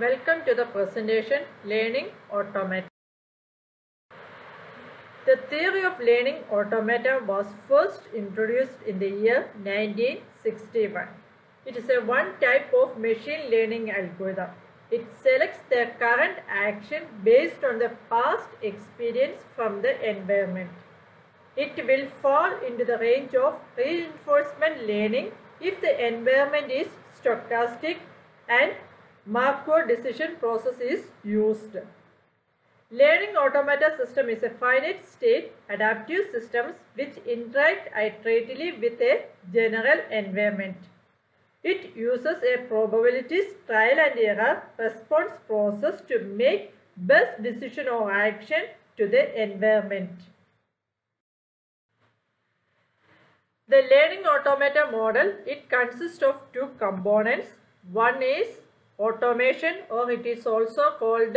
Welcome to the presentation Learning Automata. The theory of learning automata was first introduced in the year 1961. It is a one type of machine learning algorithm. It selects the current action based on the past experience from the environment. It will fall into the range of reinforcement learning if the environment is stochastic and Markov decision process is used. Learning automata system is a finite state adaptive systems which interact iteratively with a general environment. It uses a probabilities trial and error response process to make best decision or action to the environment. The learning automata model, it consists of two components. One is automation or it is also called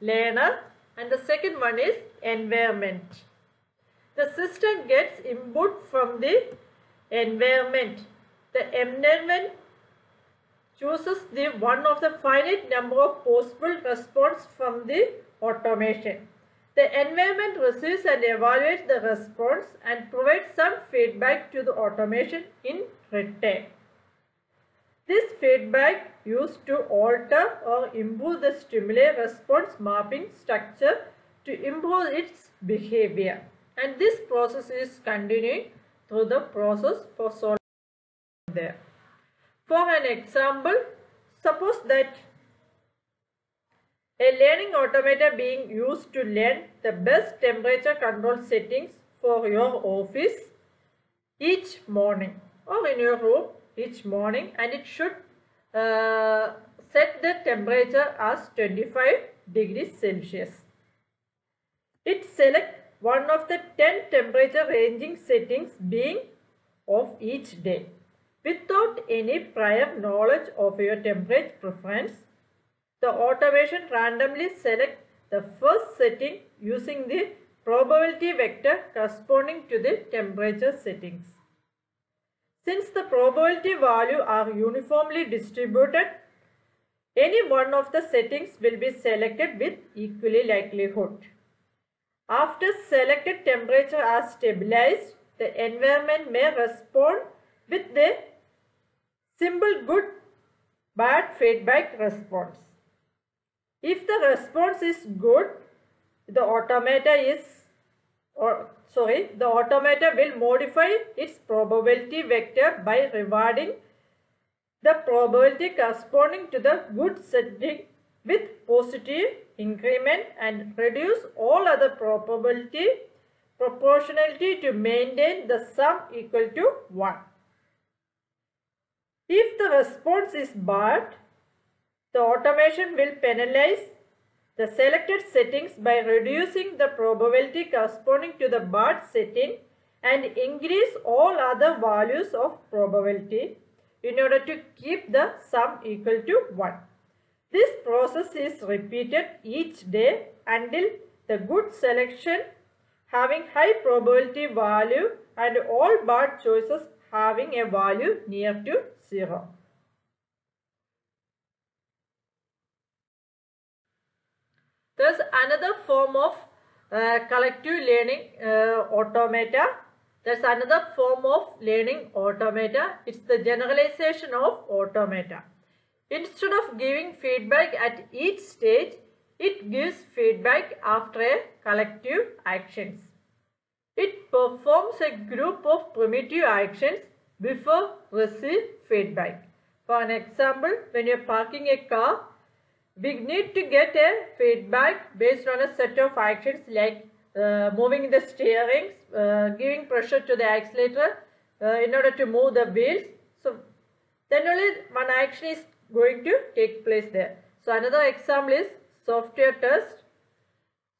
learner and the second one is environment. The system gets input from the environment. The environment chooses the one of the finite number of possible response from the automation. The environment receives and evaluates the response and provides some feedback to the automation in return. This feedback used to alter or improve the stimuli response mapping structure to improve its behavior. And this process is continuing through the process for solving there. For an example, suppose that a learning automata being used to learn the best temperature control settings for your office each morning or in your room each morning and it should uh, set the temperature as 25 degrees Celsius. It select one of the 10 temperature ranging settings being of each day. Without any prior knowledge of your temperature preference, the automation randomly select the first setting using the probability vector corresponding to the temperature settings. Since the probability value are uniformly distributed, any one of the settings will be selected with equally likelihood. After selected temperature are stabilized, the environment may respond with the simple good bad feedback response. If the response is good, the automata is or sorry, the automata will modify its probability vector by rewarding the probability corresponding to the good setting with positive increment and reduce all other probability proportionality to maintain the sum equal to 1. If the response is bad, the automation will penalize the selected settings by reducing the probability corresponding to the bad setting and increase all other values of probability in order to keep the sum equal to 1. This process is repeated each day until the good selection having high probability value and all bad choices having a value near to 0. There's another form of uh, collective learning uh, automata. There's another form of learning automata. It's the generalization of automata. Instead of giving feedback at each stage, it gives feedback after a collective actions. It performs a group of primitive actions before receive feedback. For an example, when you're parking a car, we need to get a feedback based on a set of actions like uh, moving the steering, uh, giving pressure to the accelerator uh, in order to move the wheels. So then only one action is going to take place there. So another example is software test.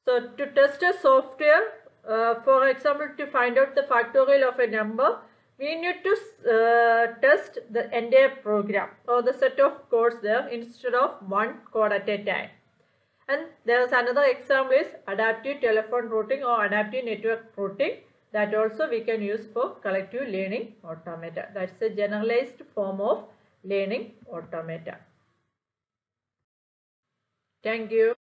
So to test a software, uh, for example, to find out the factorial of a number, we need to uh, test the entire program or the set of codes there instead of one code at a time. And there's another example is adaptive telephone routing or adaptive network routing that also we can use for collective learning automata. That's a generalized form of learning automata. Thank you.